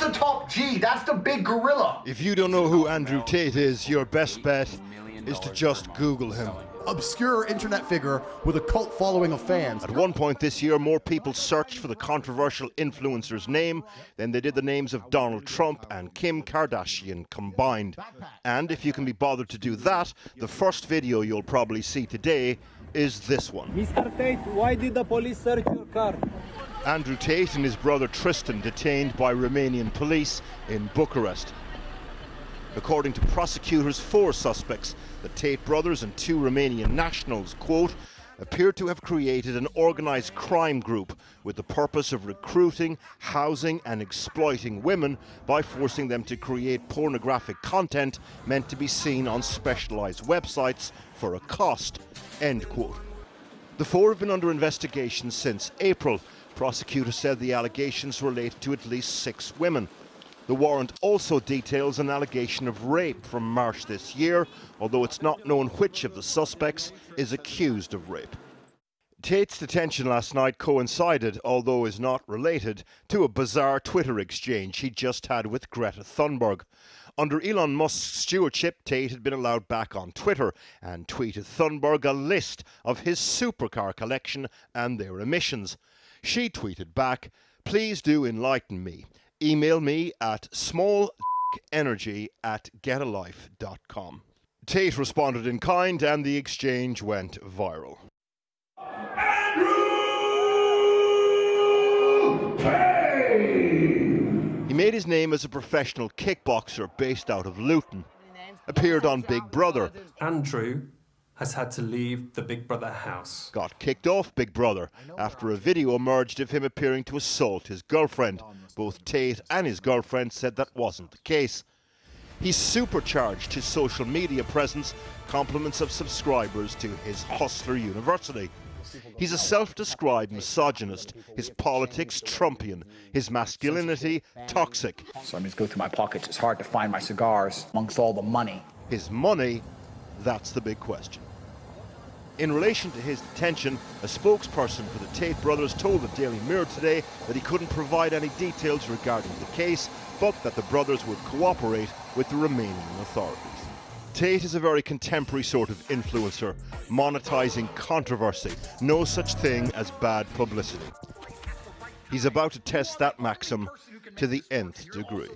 That's the top G. That's the big gorilla. If you don't know who Andrew Tate is, your best bet is to just Google him. Obscure internet figure with a cult following of fans. At one point this year, more people searched for the controversial influencer's name than they did the names of Donald Trump and Kim Kardashian combined. And if you can be bothered to do that, the first video you'll probably see today is this one. Mr. Tate, why did the police search your car? Andrew Tate and his brother Tristan detained by Romanian police in Bucharest. According to prosecutors, four suspects, the Tate brothers and two Romanian nationals, quote, appear to have created an organized crime group with the purpose of recruiting, housing, and exploiting women by forcing them to create pornographic content meant to be seen on specialized websites for a cost. End quote. The four have been under investigation since April. Prosecutors said the allegations relate to at least six women. The warrant also details an allegation of rape from March this year, although it's not known which of the suspects is accused of rape. Tate's detention last night coincided, although is not related, to a bizarre Twitter exchange he just had with Greta Thunberg. Under Elon Musk's stewardship, Tate had been allowed back on Twitter and tweeted Thunberg a list of his supercar collection and their emissions. She tweeted back, Please do enlighten me. Email me at smallenergy at getalife.com. Tate responded in kind and the exchange went viral. He made his name as a professional kickboxer based out of Luton. Appeared on Big Brother. Andrew has had to leave the Big Brother house. Got kicked off Big Brother after a video emerged of him appearing to assault his girlfriend. Both Tate and his girlfriend said that wasn't the case. He's supercharged his social media presence, compliments of subscribers to his Hustler University. He's a self described misogynist, his politics Trumpian, his masculinity toxic. So I'm just go through my pockets. It's hard to find my cigars amongst all the money. His money, that's the big question. In relation to his detention, a spokesperson for the Tate brothers told the Daily Mirror today that he couldn't provide any details regarding the case, but that the brothers would cooperate with the Romanian authorities. Tate is a very contemporary sort of influencer, monetizing controversy. No such thing as bad publicity. He's about to test that maxim to the nth degree.